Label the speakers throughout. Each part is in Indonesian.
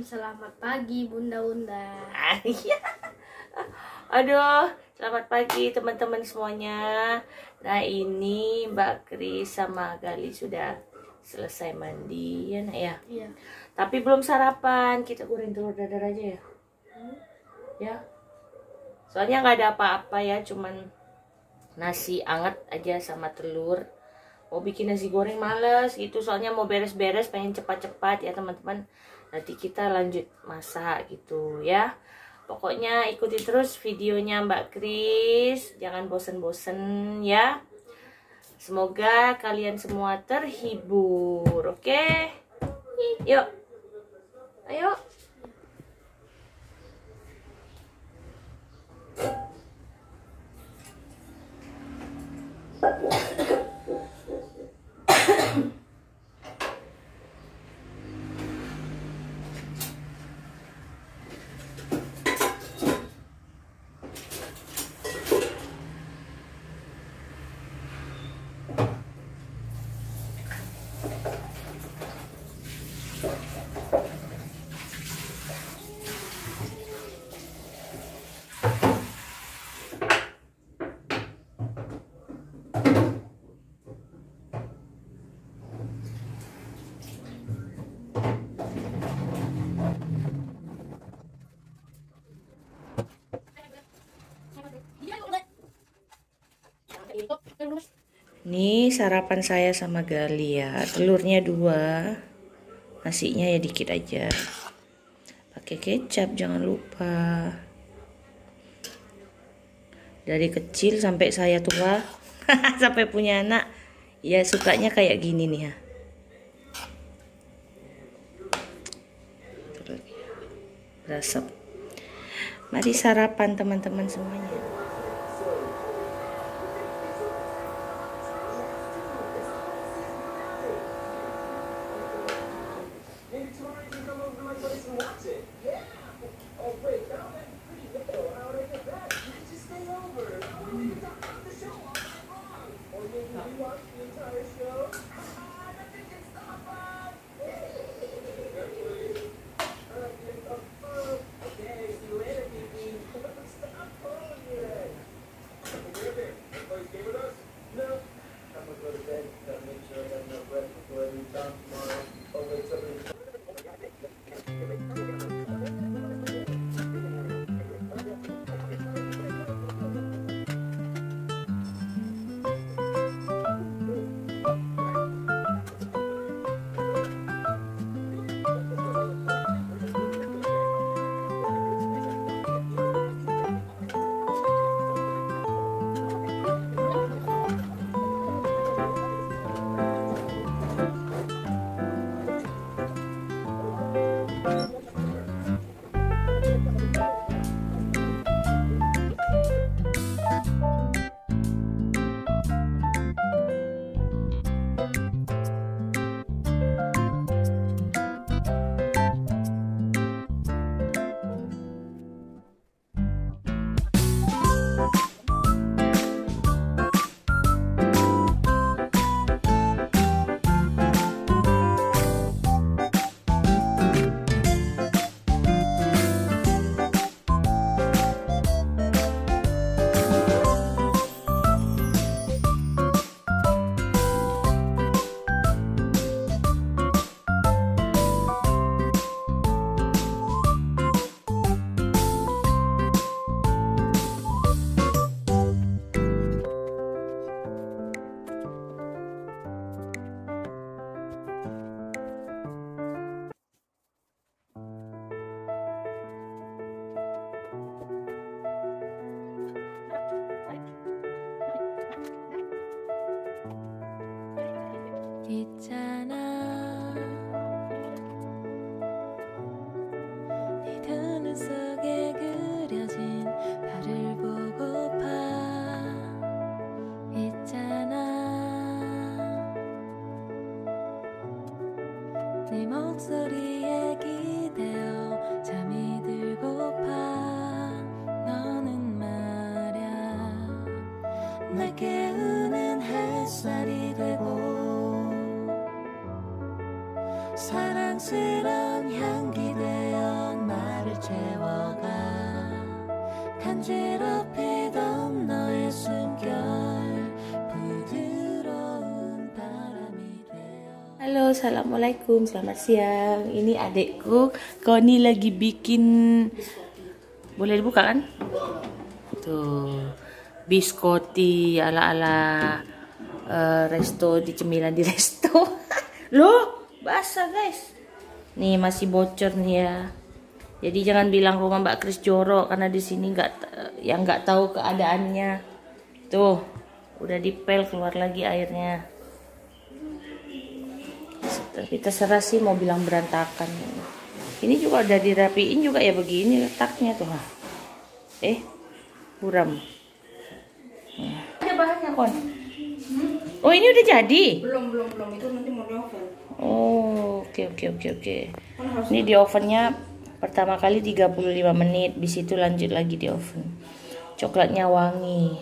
Speaker 1: selamat pagi bunda-bunda.
Speaker 2: Iya. Aduh, selamat pagi teman-teman semuanya. Nah ini Mbak Kris sama Gali sudah selesai mandi ya nak ya.
Speaker 1: Iya.
Speaker 2: Tapi belum sarapan, kita goreng telur dadar aja ya. Ya. Soalnya nggak ada apa-apa ya, cuman nasi anget aja sama telur. Mau bikin nasi goreng males gitu, soalnya mau beres-beres pengen cepat-cepat ya teman-teman. Nanti kita lanjut masak gitu ya. Pokoknya ikuti terus videonya Mbak Kris, jangan bosen-bosen ya. Semoga kalian semua terhibur, oke? Yuk, ayo. Nih sarapan saya sama Gali ya. Telurnya dua. Nasinya ya dikit aja. Pakai kecap jangan lupa. Dari kecil sampai saya tua, sampai punya anak, ya sukanya kayak gini nih ya. Berasap. Mari sarapan teman-teman semuanya.
Speaker 3: 있잖아. 네 눈 속에 그려진 별을 보고파 있잖아. 네 목소리에 기대어 잠이 들고 사랑스런 향기 되어 나를 채워가 간지럽히던 너의 숨결 부드러운 바람이 되어 Halo,
Speaker 2: Assalamualaikum, selamat siang. Ini adikku, Koni lagi bikin Boleh dibuka kan? Tuh. Biskoti ala-ala uh, Resto, di cemilan di resto. Loh, basah guys. Nih masih bocor nih ya. Jadi jangan bilang rumah Mbak Kris jorok karena di sini nggak yang nggak tahu keadaannya. Tuh, udah dipel keluar lagi airnya. Tapi terserah sih mau bilang berantakan. Ini juga udah dirapiin juga ya begini letaknya tuh. Eh, buram. Ada bahannya kon. Oh ini udah jadi.
Speaker 1: Belum, belum, belum. Itu nanti mau di oven.
Speaker 2: Oh, oke oke oke oke. Ini di ovennya pertama kali 35 menit, di situ lanjut lagi di oven. Coklatnya wangi.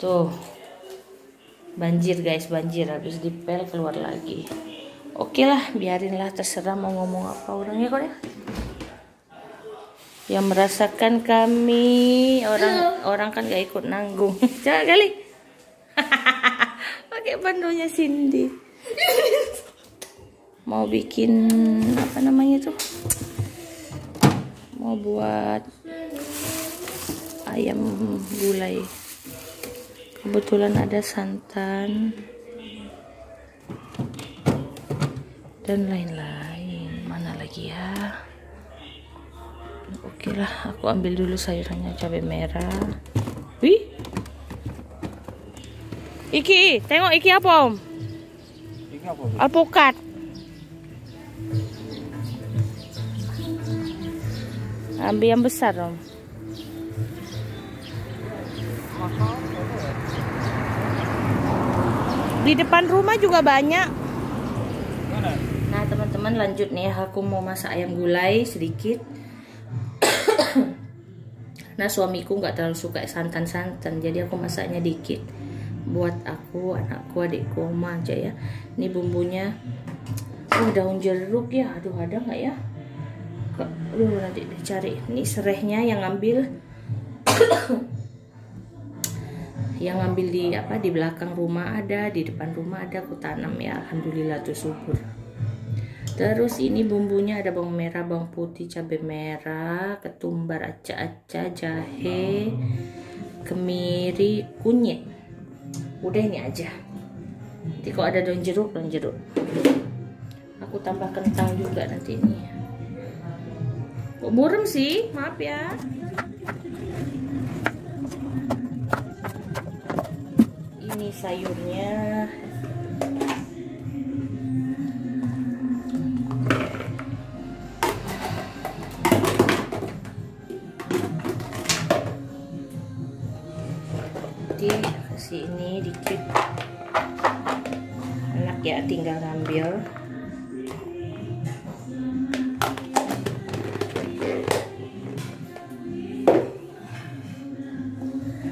Speaker 2: Tuh. Banjir guys, banjir habis dipel keluar lagi. Oke lah, biarinlah terserah mau ngomong apa orangnya kok ya. Yang merasakan kami orang orang kan gak ikut nanggung. Jangan kali. Pakai pandunya Cindy. Mau bikin apa namanya tuh mau buat ayam gulai. Kebetulan ada santan dan lain-lain. Mana lagi ya? Oke lah aku ambil dulu sayurannya cabai merah iki tengok iki apa om? Alpukat. Ambil yang besar om. Di depan rumah juga banyak. Nah teman-teman lanjut nih. Aku mau masak ayam gulai sedikit. Nah suamiku nggak terlalu suka santan-santan jadi aku masaknya dikit buat aku anakku adikku oma aja ya. Ini bumbunya oh daun jeruk ya. Aduh ada nggak ya? Aduh nanti dicari. Ini serehnya yang ngambil yang ngambil di apa di belakang rumah ada di depan rumah ada aku tanam ya. Alhamdulillah tuh subur. Terus ini bumbunya ada bawang merah bawang putih cabai merah ketumbar aca-aca jahe kemiri kunyit udah ini aja. Nanti kalau ada daun jeruk daun jeruk. Aku tambah kentang juga nanti ini. Kok burem sih? Maaf ya. Ini sayurnya. Nanti kasih ini dikit. Enak ya tinggal ngambil.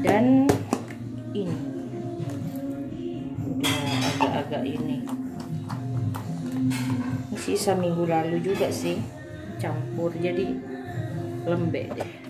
Speaker 2: Dan ini. Udah agak-agak ini sisa minggu lalu juga sih campur. Jadi lembek deh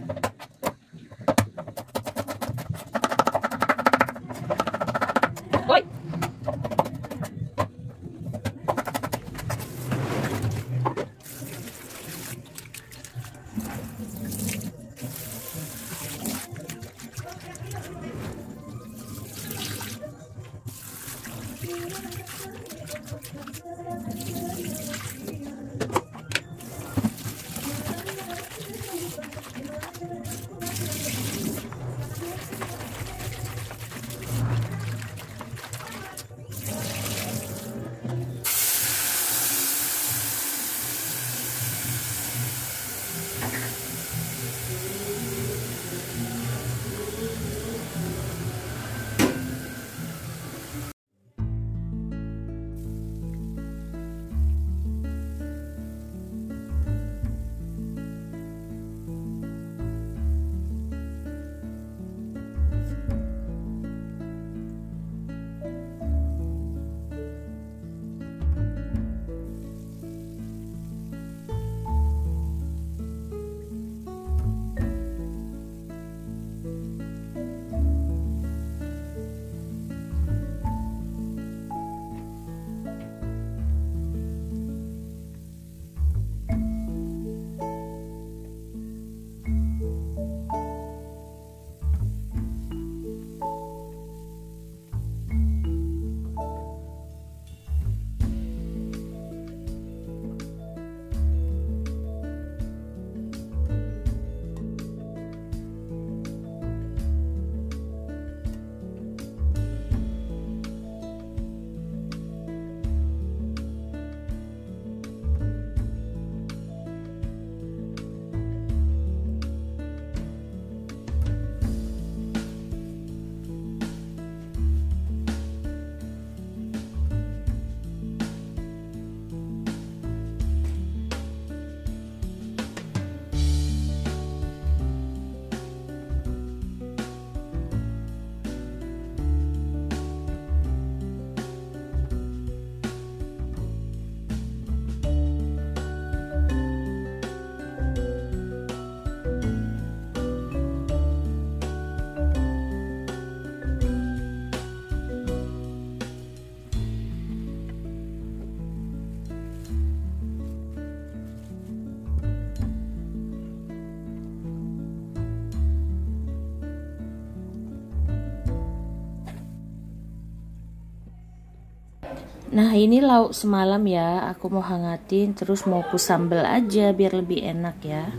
Speaker 2: Nah ini lauk semalam ya, aku mau hangatin terus mau ku sambal aja biar lebih enak ya.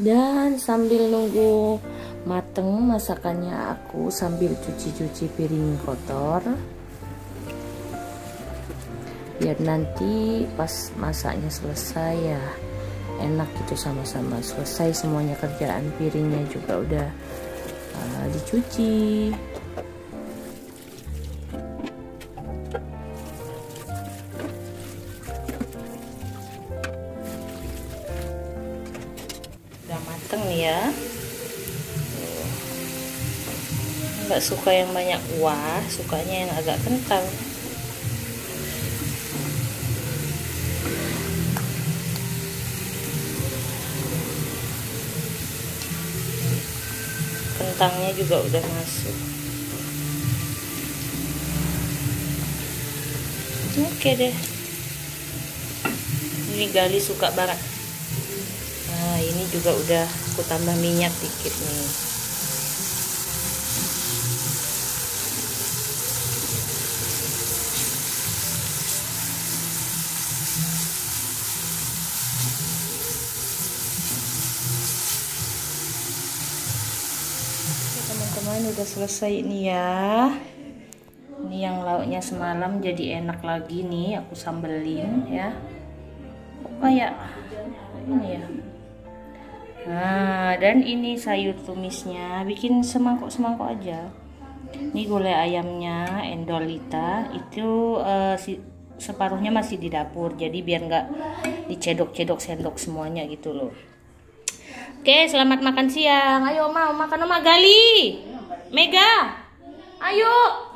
Speaker 2: Dan sambil nunggu mateng masakannya aku sambil cuci-cuci piring kotor. Biar nanti pas masaknya selesai ya enak gitu sama-sama selesai semuanya kerjaan piringnya juga udah uh, dicuci. Nggak suka yang banyak kuah sukanya yang agak kental. Kentangnya juga udah masuk. Oke deh. Ini gali suka banget Nah, ini juga udah aku tambah minyak dikit nih. Teman-teman udah selesai ini ya. Ini yang lauknya semalam jadi enak lagi nih, aku sambelin ya. Kok kayak ini ya. Nah, dan ini sayur tumisnya, bikin semangkok-semangkok aja. Ini gulai ayamnya, endolita, itu uh, si, separuhnya masih di dapur, jadi biar nggak dicedok-cedok sendok semuanya gitu loh. Oke, selamat makan siang. Ayo mau makan sama Gali. Mega. Ayo.